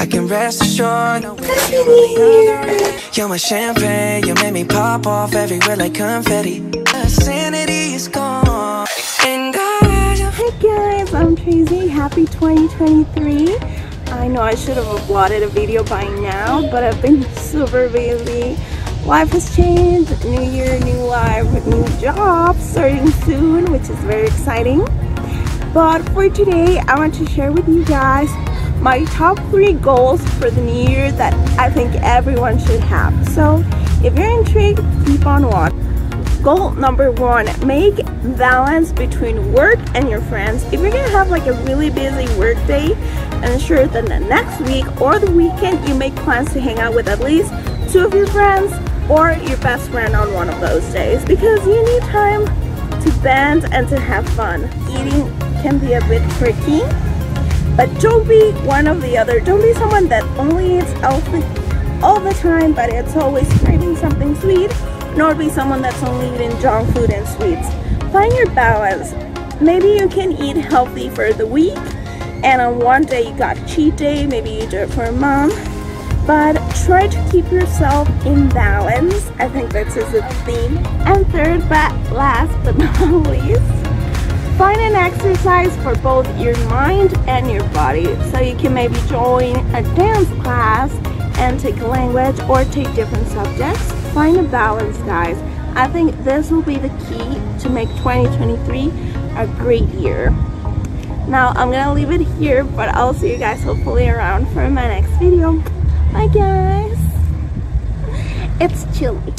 I can rest assured. You're my champagne, you make me pop off everywhere like confetti. The sanity is gone, and I. Hey guys, I'm Tracy. Happy 2023. I know I should have uploaded a video by now, but I've been super busy. Life has changed. New year, new life, new job starting soon, which is very exciting. But for today, I want to share with you guys my top three goals for the new year that I think everyone should have. So if you're intrigued, keep on watching. Goal number one, make balance between work and your friends. If you're gonna have like a really busy work day, ensure that the next week or the weekend you make plans to hang out with at least two of your friends or your best friend on one of those days because you need time to band and to have fun. Eating can be a bit tricky, but don't be one of the other. Don't be someone that only eats healthy all the time, but it's always craving something sweet, nor be someone that's only eating junk food and sweets. Find your balance. Maybe you can eat healthy for the week, and on one day you got cheat day, maybe you do it for a month, but try to keep yourself in balance. I think that's just a theme. And third, but last but not least, find an exercise for both your mind and your body. So you can maybe join a dance class and take a language or take different subjects. Find a balance, guys. I think this will be the key to make 2023 a great year. Now I'm gonna leave it here, but I'll see you guys hopefully around for my next video. Bye guys. It's chilly.